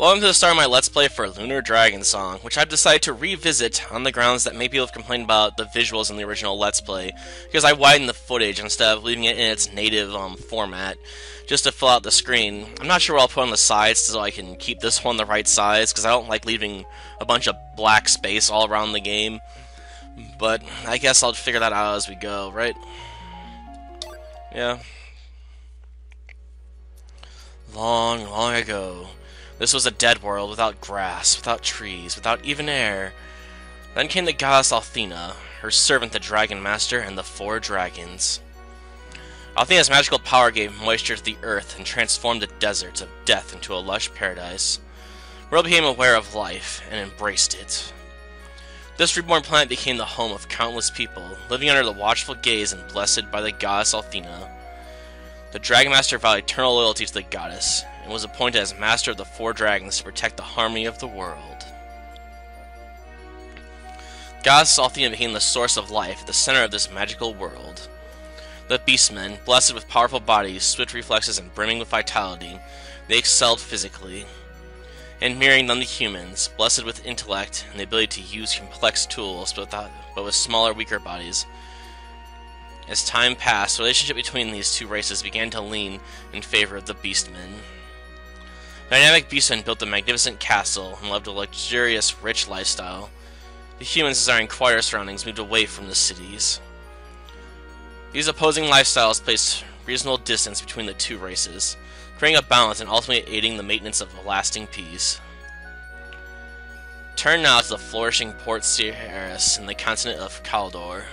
Welcome to the start of my Let's Play for Lunar Dragon Song, which I've decided to revisit on the grounds that many people have complained about the visuals in the original Let's Play, because I widened the footage instead of leaving it in its native um, format, just to fill out the screen. I'm not sure what I'll put on the sides so I can keep this one the right size, because I don't like leaving a bunch of black space all around the game, but I guess I'll figure that out as we go, right? Yeah. Long, long ago, this was a dead world without grass, without trees, without even air. Then came the goddess Althena, her servant the Dragon Master, and the four dragons. Althena's magical power gave moisture to the earth and transformed the deserts of death into a lush paradise. World became aware of life and embraced it. This reborn planet became the home of countless people, living under the watchful gaze and blessed by the goddess Althena. The Dragon Master vowed eternal loyalty to the goddess, and was appointed as Master of the Four Dragons to protect the harmony of the world. Goddess Althena became the source of life at the center of this magical world. The Beastmen, blessed with powerful bodies, swift reflexes, and brimming with vitality, they excelled physically. And mirroring them the humans, blessed with intellect and the ability to use complex tools, but, without, but with smaller, weaker bodies. As time passed, the relationship between these two races began to lean in favor of the Beastmen. Dynamic Beastmen built a magnificent castle and lived a luxurious, rich lifestyle. The humans, desiring quieter surroundings, moved away from the cities. These opposing lifestyles placed reasonable distance between the two races, creating a balance and ultimately aiding the maintenance of a lasting peace. Turn now to the flourishing Port Ceres in the continent of Caldor.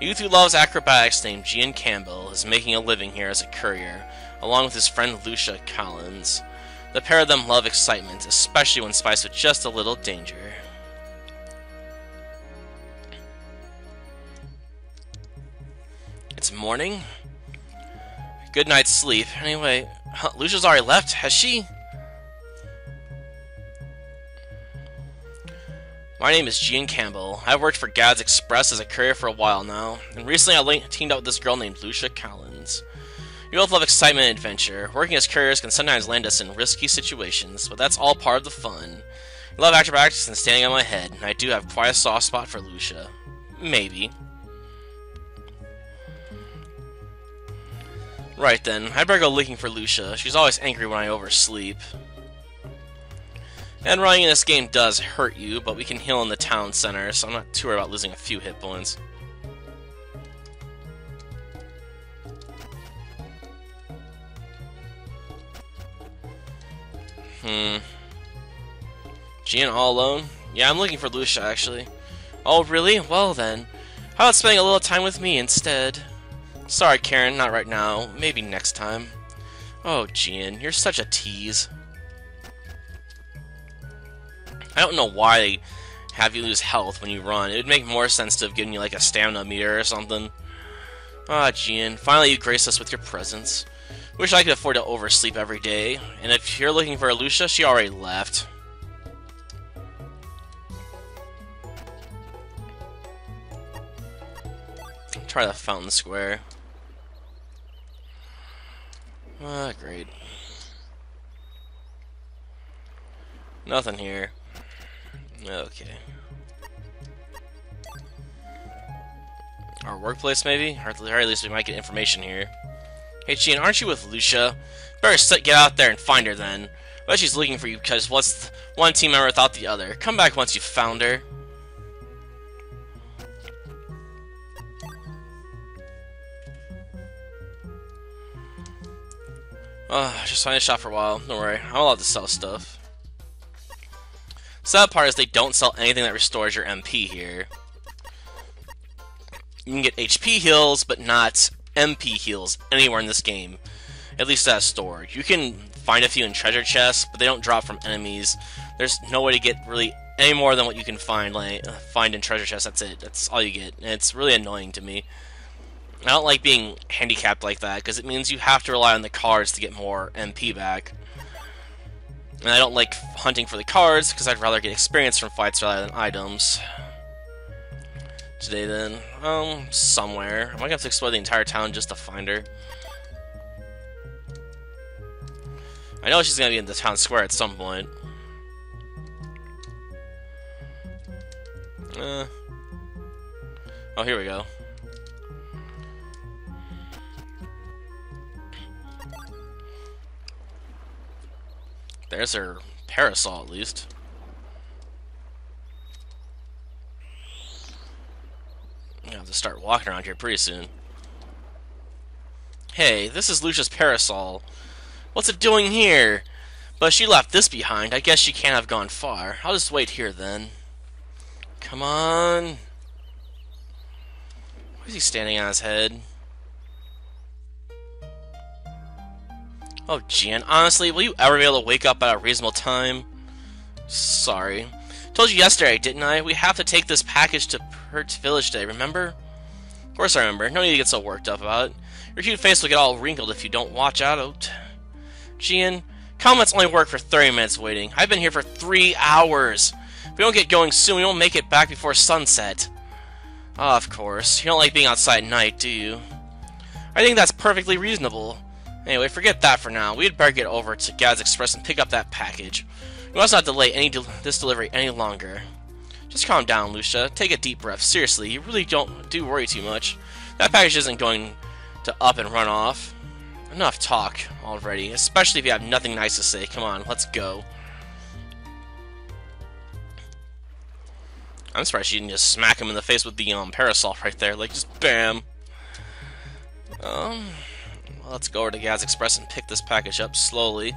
A youth who loves acrobatics named Jian Campbell is making a living here as a courier, along with his friend Lucia Collins. The pair of them love excitement, especially when spiced with just a little danger. It's morning. Good night's sleep. Anyway, huh, Lucia's already left, has she? My name is Jian Campbell. I've worked for Gad's Express as a courier for a while now, and recently I teamed up with this girl named Lucia Collins. We both love excitement and adventure. Working as couriers can sometimes land us in risky situations, but that's all part of the fun. I love acrobatics and standing on my head, and I do have quite a soft spot for Lucia. Maybe. Right then, I'd better go looking for Lucia. She's always angry when I oversleep. And running in this game does hurt you, but we can heal in the town center, so I'm not too worried about losing a few hit points. Hmm. Jian all alone? Yeah, I'm looking for Lucia, actually. Oh, really? Well then. How about spending a little time with me instead? Sorry, Karen, not right now. Maybe next time. Oh, Jian, you're such a tease. I don't know why they have you lose health when you run. It would make more sense to have given you like a stamina meter or something. Ah, Jian, finally you grace us with your presence. Wish I could afford to oversleep every day. And if you're looking for Lucia, she already left. Try the fountain square. Ah, great. Nothing here. Okay. Our workplace, maybe? Or at least, we might get information here. Hey, Jian, aren't you with Lucia? Better sit, get out there and find her then. Bet she's looking for you because what's one team member without the other? Come back once you've found her. Oh, just find a shop for a while. Don't worry, I'm allowed to sell stuff. Sad part is they don't sell anything that restores your MP here. You can get HP heals, but not MP heals anywhere in this game. At least that's stored. You can find a few in treasure chests, but they don't drop from enemies. There's no way to get really any more than what you can find like uh, find in treasure chests. That's it. That's all you get. And it's really annoying to me. I don't like being handicapped like that because it means you have to rely on the cards to get more MP back. And I don't like hunting for the cards, because I'd rather get experience from fights rather than items. Today then, um, somewhere. Am I gonna have to explore the entire town just to find her? I know she's gonna be in the town square at some point. Uh. Oh, here we go. There's her parasol, at least. Have to start walking around here pretty soon. Hey, this is Lucia's parasol. What's it doing here? But she left this behind. I guess she can't have gone far. I'll just wait here then. Come on. Why is he standing on his head? Oh, Jian, honestly, will you ever be able to wake up at a reasonable time? Sorry. Told you yesterday, didn't I? We have to take this package to Perit Village Day, remember? Of course I remember. No need to get so worked up about it. Your cute face will get all wrinkled if you don't watch out. Jian, comments only work for 30 minutes waiting. I've been here for three hours. If we don't get going soon, we won't make it back before sunset. Oh, of course. You don't like being outside at night, do you? I think that's perfectly reasonable. Anyway, forget that for now. We'd better get over to Gad's Express and pick up that package. We must not delay any this delivery any longer. Just calm down, Lucia. Take a deep breath. Seriously, you really don't do worry too much. That package isn't going to up and run off. Enough talk already, especially if you have nothing nice to say. Come on, let's go. I'm surprised she didn't just smack him in the face with the um, parasol right there. Like, just bam. Um, well, let's go over to Gad's Express and pick this package up slowly.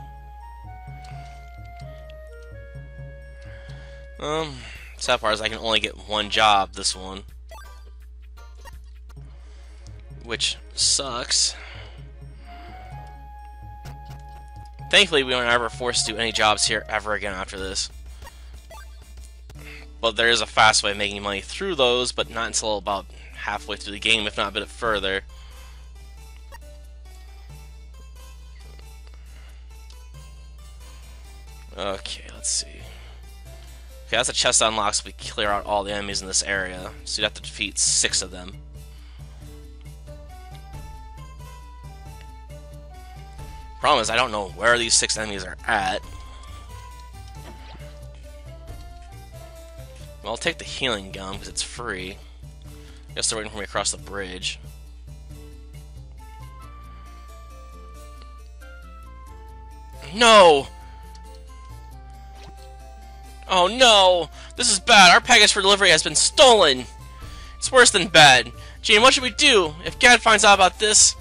Um, sad part is I can only get one job this one. Which sucks. Thankfully, we weren't ever forced to do any jobs here ever again after this. But there is a fast way of making money through those, but not until about halfway through the game, if not a bit further. Okay, let's see. Okay, that's a chest unlocks if we clear out all the enemies in this area. So you'd have to defeat six of them. Problem is, I don't know where these six enemies are at. Well, I'll take the healing gum because it's free. Guess they're waiting for me across the bridge. No! Oh no! This is bad. Our package for delivery has been stolen! It's worse than bad. Jane, what should we do? If Gad finds out about this,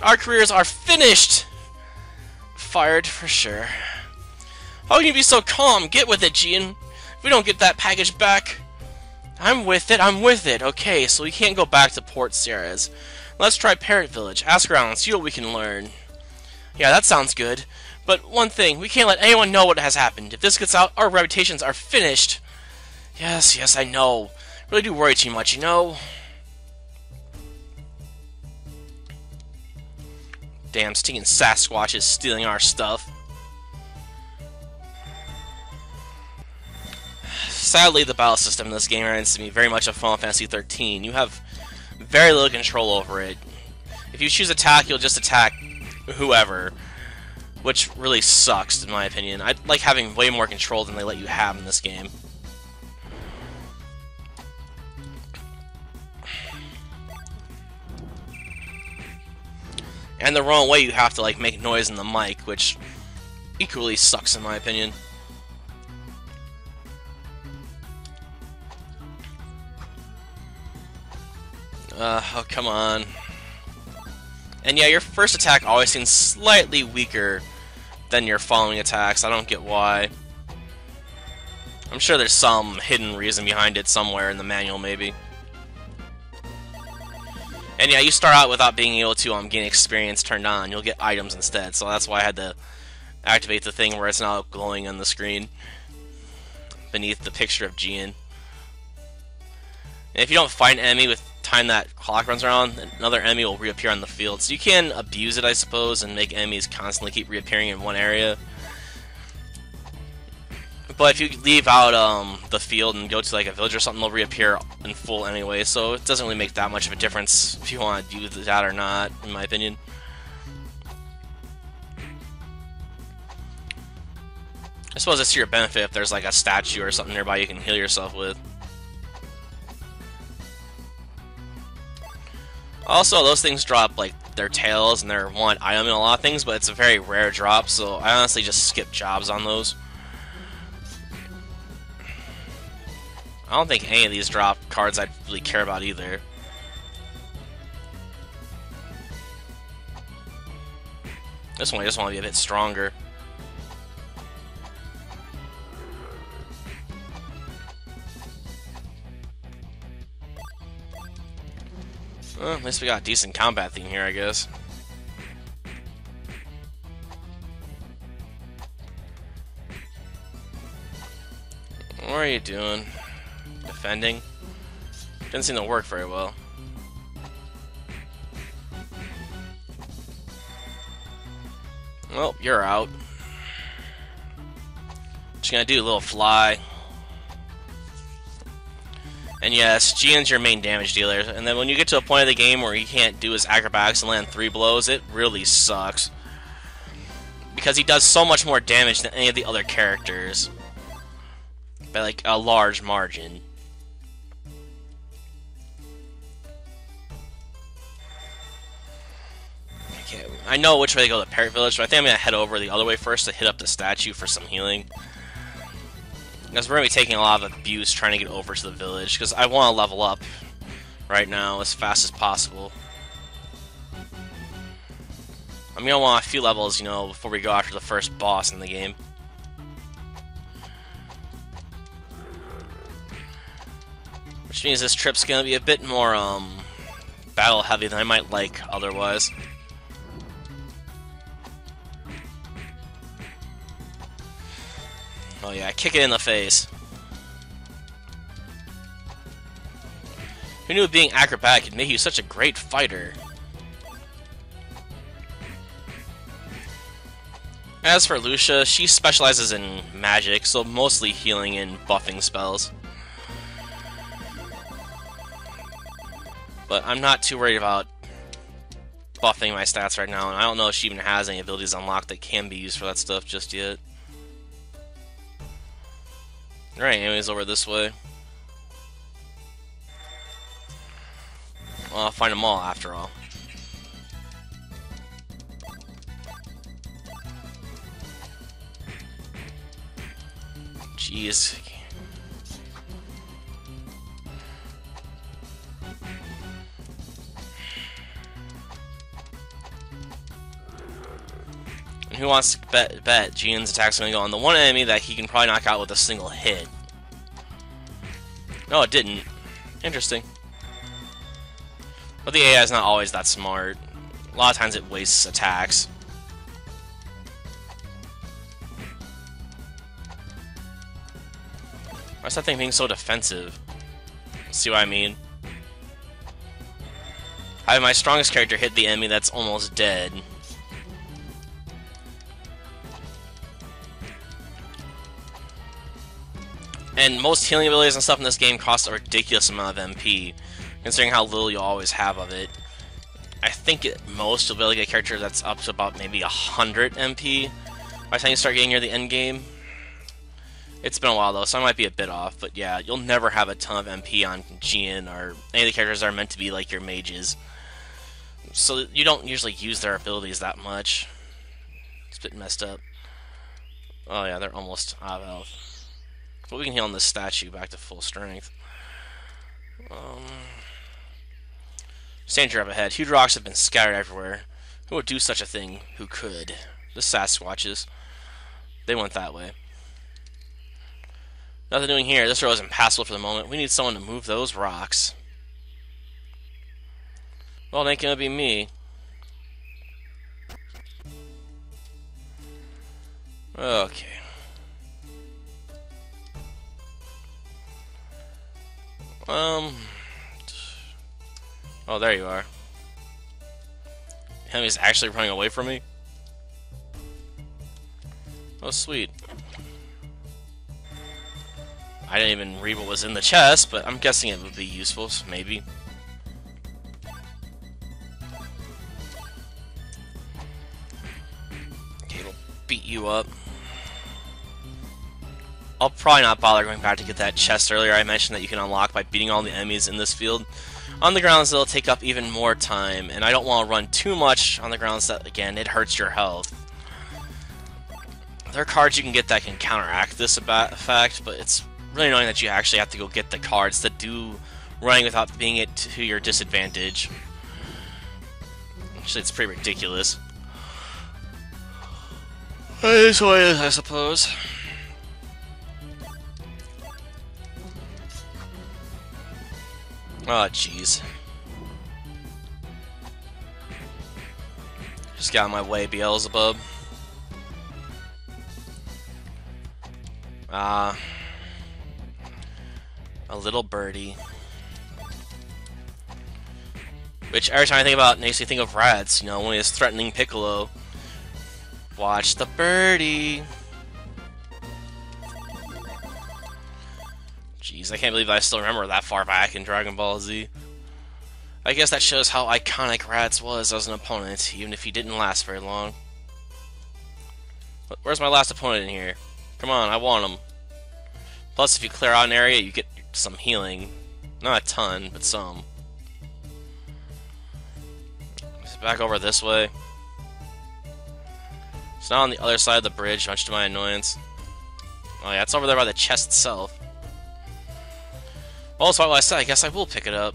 our careers are finished! Fired for sure. How can you be so calm? Get with it, Jean. If we don't get that package back... I'm with it, I'm with it. Okay, so we can't go back to Port Ceres. Let's try Perit Village. Ask around see what we can learn. Yeah, that sounds good. But one thing, we can't let anyone know what has happened. If this gets out, our reputations are finished. Yes, yes, I know. Really do worry too much, you know? Damn, stinking Sasquatch is stealing our stuff. Sadly, the battle system in this game reminds me very much of Final Fantasy 13. You have very little control over it. If you choose attack, you'll just attack whoever which really sucks in my opinion. I like having way more control than they let you have in this game. And the wrong way you have to like make noise in the mic, which equally sucks in my opinion. Uh, oh, come on. And yeah, your first attack always seems slightly weaker than your following attacks. I don't get why. I'm sure there's some hidden reason behind it somewhere in the manual, maybe. And yeah, you start out without being able to um, gain experience turned on. You'll get items instead, so that's why I had to activate the thing where it's now glowing on the screen beneath the picture of Jian. And if you don't find an enemy with time that clock runs around, another enemy will reappear on the field. So you can abuse it, I suppose, and make enemies constantly keep reappearing in one area. But if you leave out um, the field and go to like a village or something, they'll reappear in full anyway. So it doesn't really make that much of a difference if you want to do that or not, in my opinion. I suppose it's to your benefit if there's like a statue or something nearby you can heal yourself with. Also, those things drop like their tails and their one item in a lot of things, but it's a very rare drop, so I honestly just skip jobs on those. I don't think any of these drop cards I'd really care about either. This one I just want to be a bit stronger. Well, at least we got a decent combat theme here, I guess. What are you doing? Defending? Didn't seem to work very well. Well, you're out. Just gonna do a little fly. And yes, Jian's your main damage dealer. And then when you get to a point of the game where he can't do his acrobatics and land three blows, it really sucks. Because he does so much more damage than any of the other characters. By like a large margin. Okay, I know which way to go to Perit Village, but I think I'm to head over the other way first to hit up the statue for some healing. Because we're going to be taking a lot of abuse trying to get over to the village, because I want to level up right now as fast as possible. I'm going to want a few levels, you know, before we go after the first boss in the game. Which means this trip's going to be a bit more, um, battle heavy than I might like otherwise. Oh yeah, kick it in the face. Who knew being acrobatic could make you such a great fighter? As for Lucia, she specializes in magic, so mostly healing and buffing spells. But I'm not too worried about buffing my stats right now, and I don't know if she even has any abilities unlocked that can be used for that stuff just yet. Alright, anyways, over this way. Well, I'll find them all after all. Jeez. Who wants to bet, bet Jian's attack's gonna go on the one enemy that he can probably knock out with a single hit? No, it didn't. Interesting. But the AI is not always that smart. A lot of times it wastes attacks. Why's that thing being so defensive? See what I mean? I have my strongest character hit the enemy that's almost dead. And most healing abilities and stuff in this game cost a ridiculous amount of MP, considering how little you always have of it. I think most you'll be able to get a character that's up to about maybe 100 MP by the time you start getting near the end game. It's been a while though, so I might be a bit off, but yeah, you'll never have a ton of MP on Jian or any of the characters that are meant to be like your mages. So you don't usually use their abilities that much. It's a bit messed up. Oh yeah, they're almost out of health. But we can heal on this statue back to full strength. Um, danger up ahead. Huge rocks have been scattered everywhere. Who would do such a thing? Who could? The Sasquatches. They went that way. Nothing doing here. This road is impassable for the moment. We need someone to move those rocks. Well, it ain't gonna be me. Okay. Um. Oh, there you are. Enemy's actually running away from me? Oh, sweet. I didn't even read what was in the chest, but I'm guessing it would be useful, maybe. It'll beat you up. I'll probably not bother going back to get that chest earlier. I mentioned that you can unlock by beating all the enemies in this field. On the grounds, it'll take up even more time, and I don't want to run too much on the grounds that, again, it hurts your health. There are cards you can get that can counteract this effect, but it's really annoying that you actually have to go get the cards that do running without being it to your disadvantage. Actually, it's pretty ridiculous. This way, I suppose. Oh, jeez. Just got my way, Beelzebub. Ah. Uh, a little birdie. Which, every time I think about makes me think of Raditz, you know, when he's threatening Piccolo. Watch the birdie. I can't believe I still remember that far back in Dragon Ball Z. I guess that shows how iconic Raditz was as an opponent, even if he didn't last very long. Where's my last opponent in here? Come on, I want him. Plus, if you clear out an area, you get some healing. Not a ton, but some. It's back over this way. It's not on the other side of the bridge, much to my annoyance. Oh yeah, it's over there by the chest itself. That's I said. I guess I will pick it up.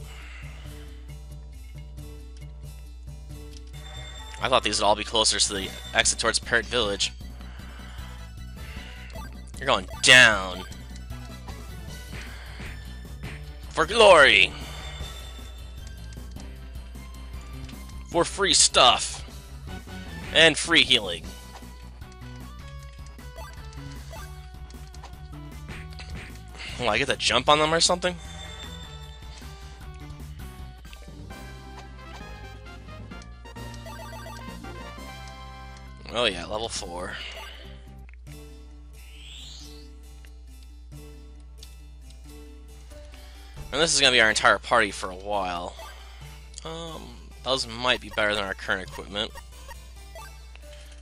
I thought these would all be closer to the exit towards Perit Village. You're going down. For glory! For free stuff! And free healing. Will I get to jump on them or something? Oh yeah, level 4. And this is going to be our entire party for a while. Um, those might be better than our current equipment.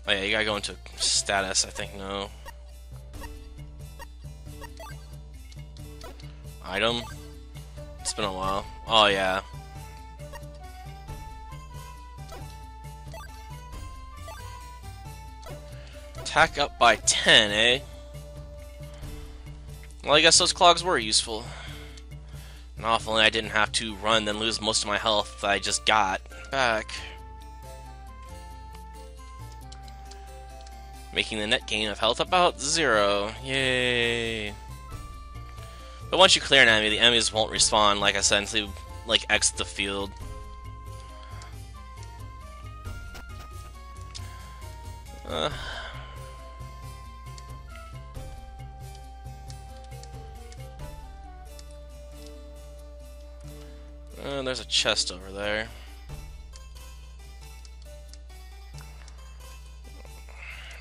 Oh yeah, you gotta go into status, I think, no. Item? It's been a while. Oh yeah. Attack up by 10, eh? Well, I guess those clogs were useful. And awfully I didn't have to run and lose most of my health that I just got back. Making the net gain of health about zero. Yay. But once you clear an enemy, the enemies won't respawn, like I said, until you, like, exit the field. Uh... There's a chest over there.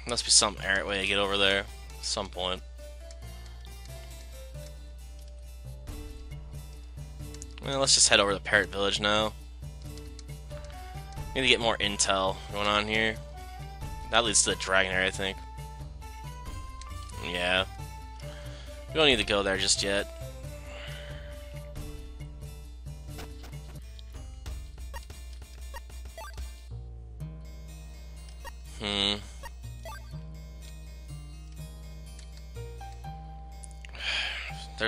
Must be some errant way to get over there at some point. Well, let's just head over to Perit Village now. Need to get more intel going on here. That leads to the dragon area, I think. Yeah. We don't need to go there just yet.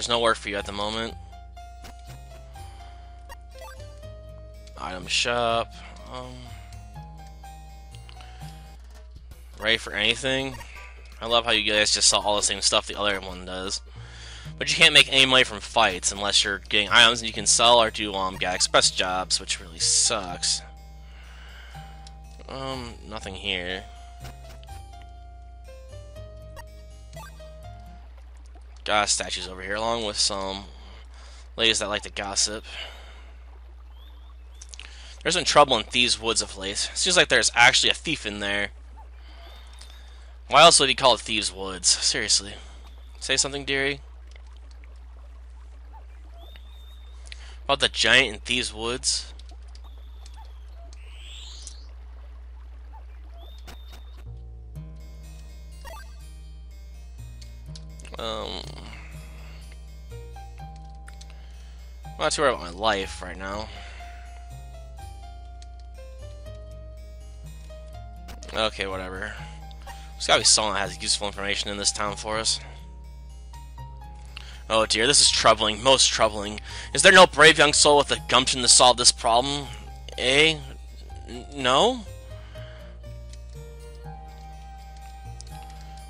There's no work for you at the moment. Item shop. Um, ready for anything? I love how you guys just saw all the same stuff the other one does. But you can't make any money from fights unless you're getting items and you can sell or do um, get express jobs, which really sucks. Um, nothing here. Got statues over here, along with some ladies that like to gossip. There's been trouble in Thieves' Woods of late. Seems like there's actually a thief in there. Why else would he call it Thieves' Woods? Seriously. Say something, dearie? About the giant in Thieves' Woods? Um, I'm not too worried about my life right now. Okay, whatever. There's gotta be someone that has useful information in this town for us. Oh dear, this is troubling, most troubling. Is there no brave young soul with the gumption to solve this problem? Eh? No?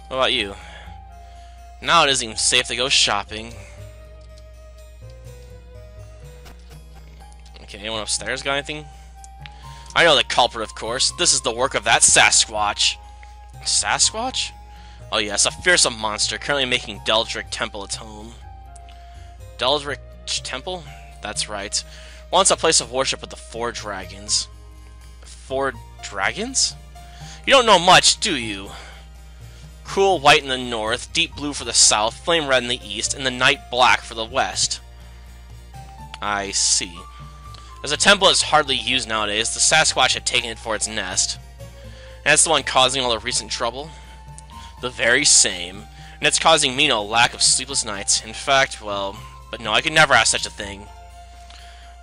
What about you? Now it isn't even safe to go shopping. Okay, anyone upstairs got anything? I know the culprit, of course. This is the work of that Sasquatch. Sasquatch? Oh yes, a fearsome monster currently making Deldrick Temple its home. Deldrick Temple? That's right. Once a place of worship with the four dragons. Four dragons? You don't know much, do you? Cool white in the north, deep blue for the south, flame red in the east, and the night black for the west. I see. As the temple is hardly used nowadays, the Sasquatch had taken it for its nest. And that's the one causing all the recent trouble. The very same. And it's causing me no lack of sleepless nights. In fact, well, but no, I could never ask such a thing.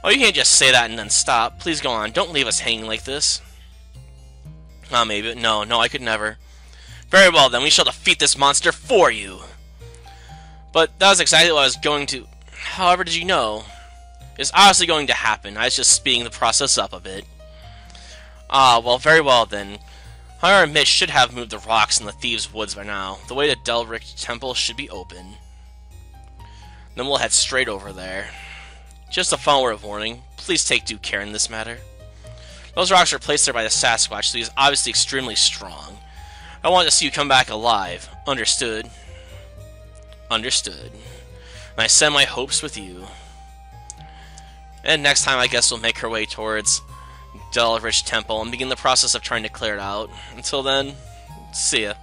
Oh, you can't just say that and then stop. Please go on. Don't leave us hanging like this. Ah, maybe. No, no, I could never. Very well, then. We shall defeat this monster for you. But that was exactly what I was going to... However, did you know? It's obviously going to happen. I was just speeding the process up a bit. Ah, well, very well then. Hunter and Mitch should have moved the rocks in the Thieves' Woods by now. The way to Deldrick Temple should be open. Then we'll head straight over there. Just a final word of warning. Please take due care in this matter. Those rocks are placed there by the Sasquatch, so he's obviously extremely strong. I want to see you come back alive. Understood? Understood. And I send my hopes with you. And next time, I guess we'll make our way towards Deldrick Temple and begin the process of trying to clear it out. Until then, see ya.